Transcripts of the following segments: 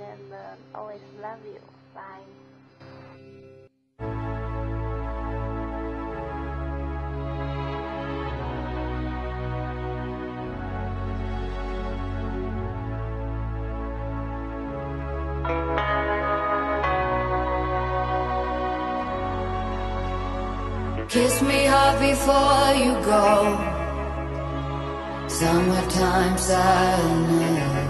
and uh, always love you. Bye. Kiss me hard before you go. Summertime sadness.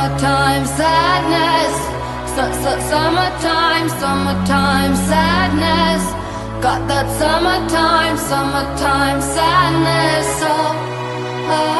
Summertime, sadness. Su- su- Summertime, summertime sadness. Got that summertime, summertime sadness. Oh, oh.